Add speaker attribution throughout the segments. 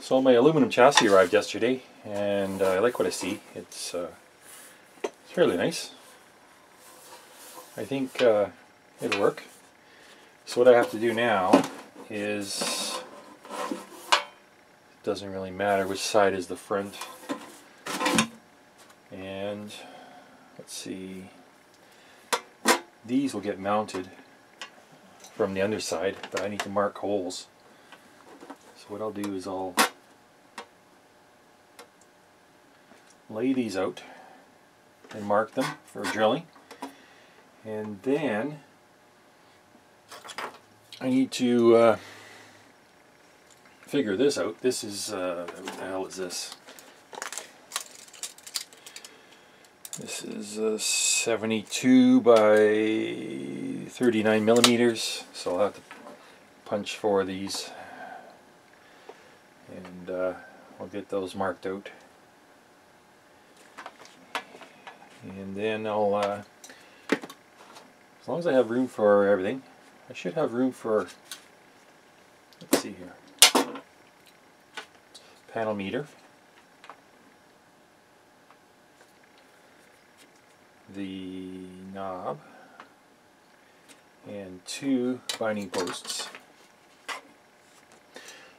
Speaker 1: So my aluminum chassis arrived yesterday, and uh, I like what I see. It's, uh, it's fairly nice. I think uh, it'll work. So what I have to do now is, it doesn't really matter which side is the front. And let's see, these will get mounted from the underside, but I need to mark holes. So what I'll do is I'll lay these out and mark them for drilling. And then I need to uh, figure this out. This is, uh, what the hell is this? This is uh, 72 by 39 millimeters, so I'll have to punch four of these and uh, I'll get those marked out. And then I'll, uh, as long as I have room for everything, I should have room for, let's see here, panel meter. the knob and two binding posts.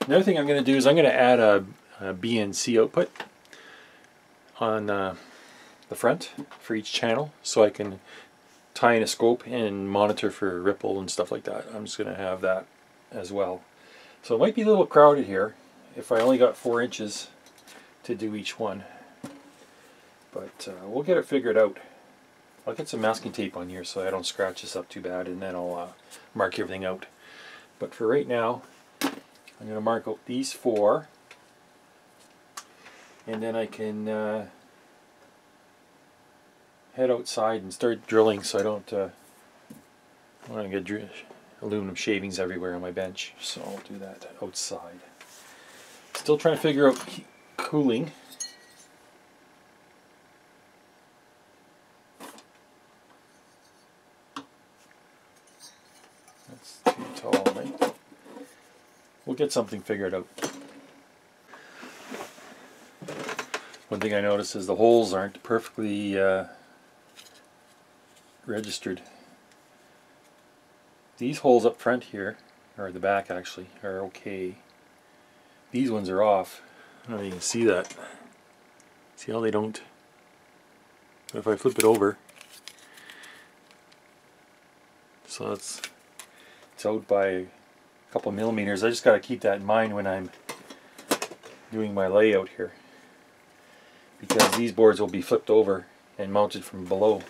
Speaker 1: Another thing I'm going to do is I'm going to add a, a BNC output on uh, the front for each channel so I can tie in a scope and monitor for ripple and stuff like that. I'm just going to have that as well. So it might be a little crowded here if I only got four inches to do each one. But uh, we'll get it figured out. I'll get some masking tape on here so I don't scratch this up too bad and then I'll uh, mark everything out. But for right now, I'm going to mark out these four and then I can uh, head outside and start drilling so I don't uh, I want to get aluminum shavings everywhere on my bench. So I'll do that outside. Still trying to figure out cooling. That's too tall right we'll get something figured out. One thing I noticed is the holes aren't perfectly uh, registered. These holes up front here, or the back actually, are okay. These ones are off. I don't know if you can see that. See how they don't? If I flip it over, so it's it's out by a couple millimeters. I just got to keep that in mind when I'm doing my layout here because these boards will be flipped over and mounted from below.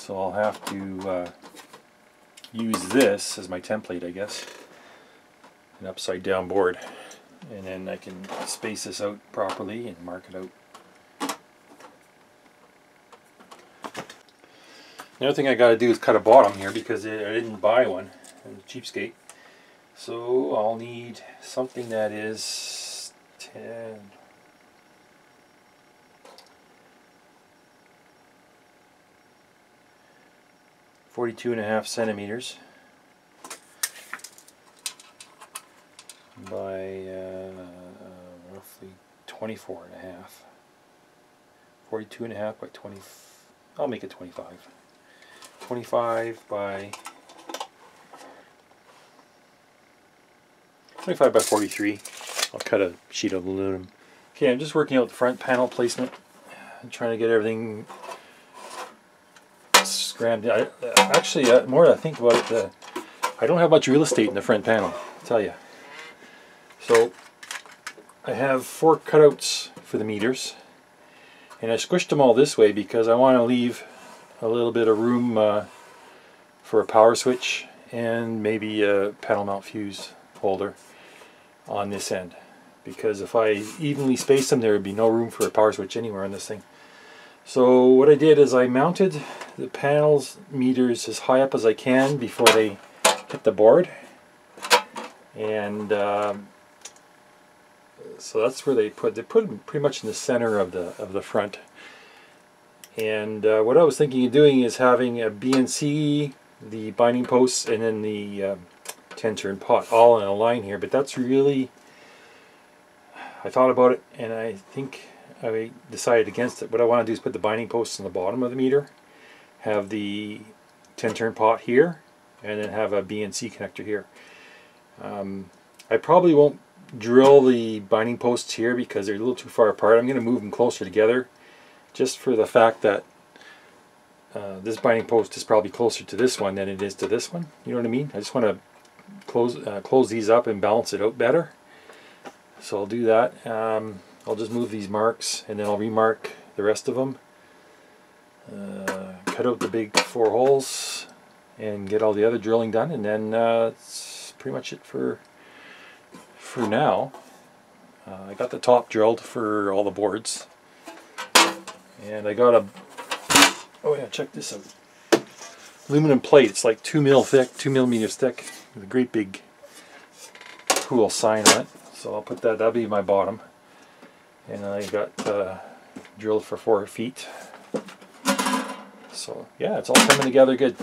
Speaker 1: So I'll have to uh, use this as my template I guess. An upside down board and then I can space this out properly and mark it out. Another thing I got to do is cut a bottom here because I didn't buy one. I'm cheapskate. So I'll need something that is 10, Forty-two and a half centimeters by uh, roughly 24 and a half. 42 and a half by 20, I'll make it 25. 25 by 25 by 43. I'll cut a sheet of aluminum. Okay, I'm just working out the front panel placement. I'm trying to get everything scrammed. I, actually, uh, more I think about it, uh, I don't have much real estate in the front panel, I'll tell you. So, I have four cutouts for the meters. And I squished them all this way because I want to leave a little bit of room uh, for a power switch and maybe a panel mount fuse holder on this end because if I evenly spaced them there would be no room for a power switch anywhere on this thing. So what I did is I mounted the panels meters as high up as I can before they hit the board. And um, so that's where they put they put them pretty much in the center of the of the front. And uh, what I was thinking of doing is having a BNC the binding posts and then the um, and pot all in a line here, but that's really I thought about it and I think I decided against it. What I want to do is put the binding posts in the bottom of the meter, have the 10 turn pot here, and then have a BNC connector here. Um, I probably won't drill the binding posts here because they're a little too far apart. I'm going to move them closer together just for the fact that uh, this binding post is probably closer to this one than it is to this one. You know what I mean? I just want to close uh, close these up and balance it out better. So I'll do that. Um, I'll just move these marks and then I'll remark the rest of them. Uh, cut out the big four holes and get all the other drilling done and then uh, that's pretty much it for for now. Uh, I got the top drilled for all the boards and I got a oh yeah check this out aluminum plate it's like two mil thick two millimeters thick with a great big cool sign on it so I'll put that that'll be my bottom and I got uh, drilled for four feet so yeah it's all coming together good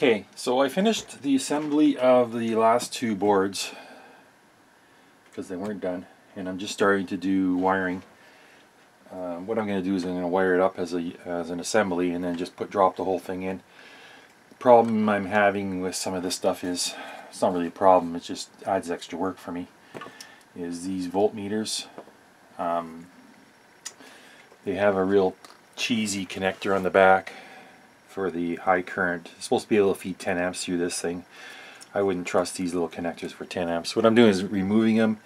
Speaker 1: Okay, so I finished the assembly of the last two boards because they weren't done and I'm just starting to do wiring. Um, what I'm going to do is I'm going to wire it up as, a, as an assembly and then just put drop the whole thing in. Problem I'm having with some of this stuff is, it's not really a problem, it just adds extra work for me, is these voltmeters. Um, they have a real cheesy connector on the back for the high current. It's supposed to be able to feed 10 amps through this thing. I wouldn't trust these little connectors for 10 amps. What I'm doing is removing them,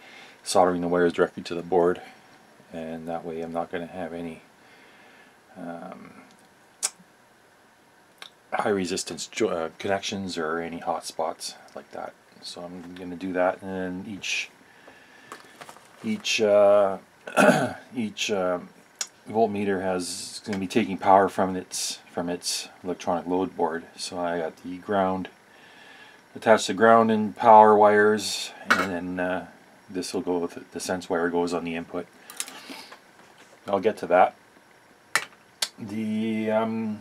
Speaker 1: soldering the wires directly to the board, and that way I'm not going to have any um, high resistance uh, connections or any hot spots like that. So I'm going to do that, and then each each uh, each um, voltmeter has going to be taking power from its from its electronic load board. So I got the ground attached to ground and power wires and then uh, this will go with the sense wire goes on the input. I'll get to that. The um,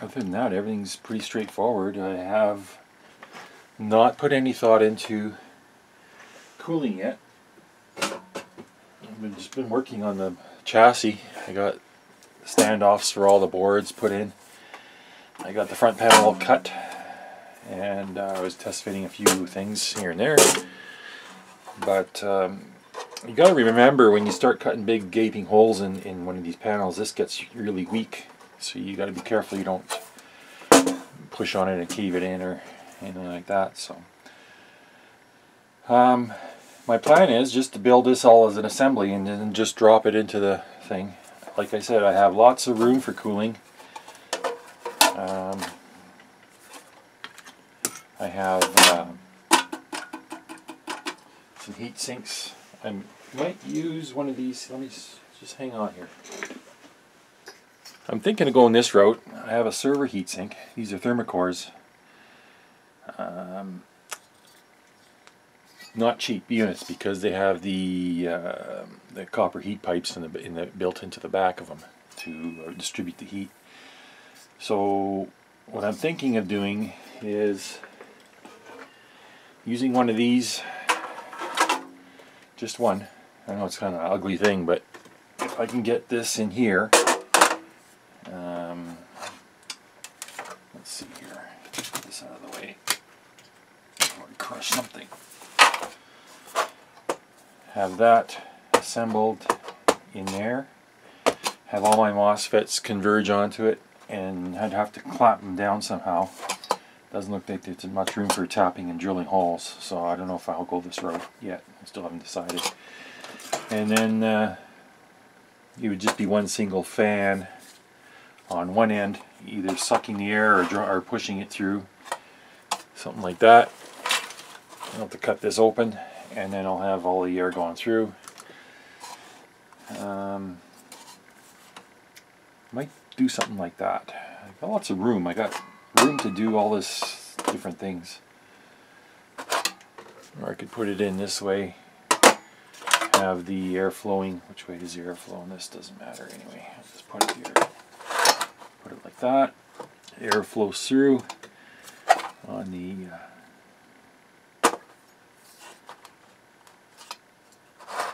Speaker 1: other than that everything's pretty straightforward. I have not put any thought into cooling yet. I've just been working on the chassis. I got standoffs for all the boards put in. I got the front panel cut and uh, I was test fitting a few things here and there. But um, you got to remember when you start cutting big gaping holes in, in one of these panels, this gets really weak. So you got to be careful you don't push on it and cave it in or anything like that. So um, my plan is just to build this all as an assembly and then just drop it into the thing like I said, I have lots of room for cooling. Um, I have uh, some heat sinks. I might use one of these. Let me just hang on here. I'm thinking of going this route. I have a server heatsink. These are Thermacores. Um, not cheap units because they have the uh, the copper heat pipes in the, in the built into the back of them to uh, distribute the heat. So what I'm thinking of doing is using one of these, just one. I know it's kind of an ugly thing, but if I can get this in here, um, let's see here, get this out of the way, before I crush something have that assembled in there. Have all my MOSFETs converge onto it and I'd have to clamp them down somehow. Doesn't look like there's much room for tapping and drilling holes so I don't know if I'll go this route yet. I still haven't decided. And then uh, it would just be one single fan on one end either sucking the air or, or pushing it through something like that. I'll have to cut this open and then I'll have all the air going through. Um, might do something like that. I got lots of room. I got room to do all this different things. Or I could put it in this way, have the air flowing. Which way does the air flow? And this doesn't matter anyway. I'll just put it here. Put it like that. air flows through on the uh,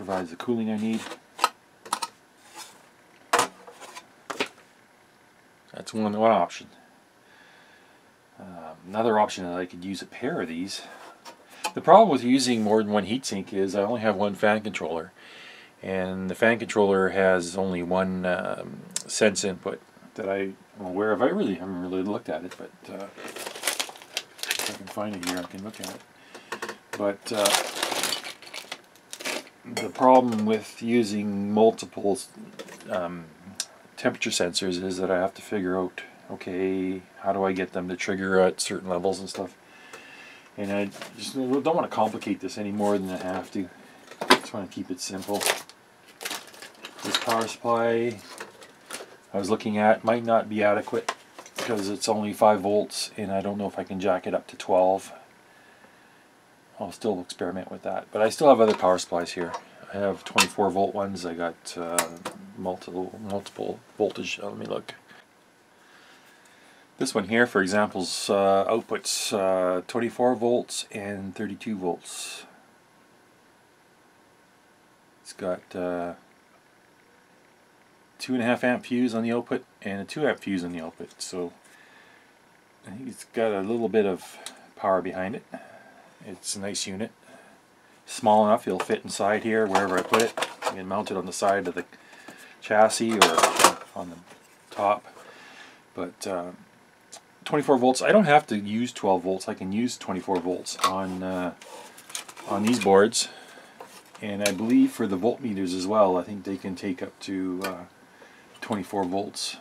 Speaker 1: provides the cooling I need. That's one, one option. Um, another option that I could use a pair of these. The problem with using more than one heatsink is I only have one fan controller and the fan controller has only one um, sense input that I am aware of. I really haven't really looked at it, but uh, if I can find it here, I can look at it. But uh, the problem with using multiple um, temperature sensors is that I have to figure out, okay, how do I get them to trigger at certain levels and stuff. And I just don't want to complicate this any more than I have to. I just want to keep it simple. This power supply I was looking at might not be adequate because it's only 5 volts and I don't know if I can jack it up to 12. I'll still experiment with that. But I still have other power supplies here. I have 24 volt ones. I got uh, multiple multiple voltage. Let me look. This one here, for example's uh, outputs uh, 24 volts and 32 volts. It's got uh, two and a half amp fuse on the output and a two amp fuse on the output. So I think it's got a little bit of power behind it. It's a nice unit. Small enough, it'll fit inside here wherever I put it. I can mount it on the side of the chassis or on the top. But uh, 24 volts, I don't have to use 12 volts. I can use 24 volts on uh, on these boards. And I believe for the voltmeters as well, I think they can take up to uh, 24 volts.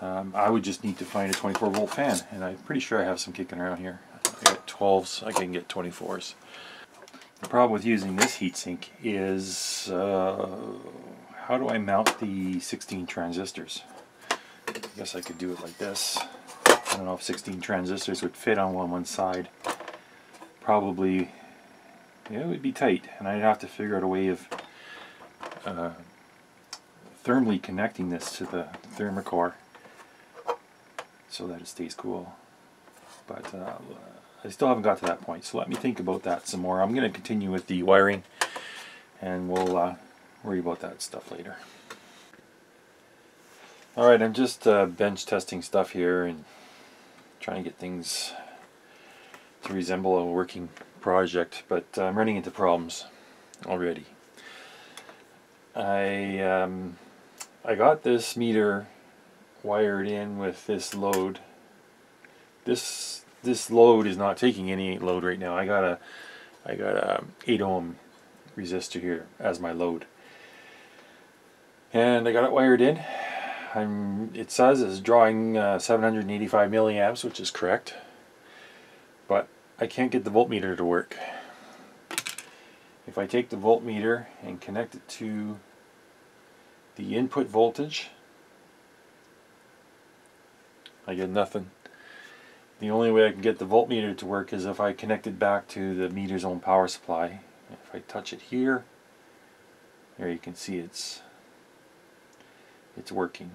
Speaker 1: Um, I would just need to find a 24 volt fan, and I'm pretty sure I have some kicking around here. I got 12s, I can get 24s. The problem with using this heatsink is uh, how do I mount the 16 transistors? I guess I could do it like this. I don't know if 16 transistors would fit on one, one side. Probably, yeah, it would be tight, and I'd have to figure out a way of uh, thermally connecting this to the Thermacore so that it stays cool. But uh, I still haven't got to that point, so let me think about that some more. I'm going to continue with the wiring and we'll uh, worry about that stuff later. Alright, I'm just uh, bench testing stuff here and trying to get things to resemble a working project, but I'm running into problems already. I um, I got this meter wired in with this load. This this load is not taking any load right now. I got a I got a 8 ohm resistor here as my load. And I got it wired in. I'm it says it's drawing uh, 785 milliamps, which is correct. But I can't get the voltmeter to work. If I take the voltmeter and connect it to the input voltage. I get nothing. The only way I can get the voltmeter to work is if I connect it back to the meter's own power supply. If I touch it here, there you can see it's it's working.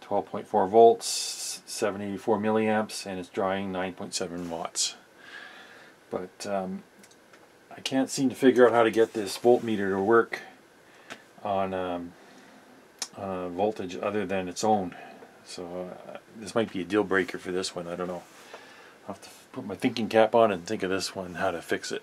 Speaker 1: 12.4 volts, 784 milliamps, and it's drawing 9.7 watts. But um, I can't seem to figure out how to get this voltmeter to work on um, uh, voltage other than its own. So uh, this might be a deal breaker for this one. I don't know. I'll have to put my thinking cap on and think of this one, how to fix it.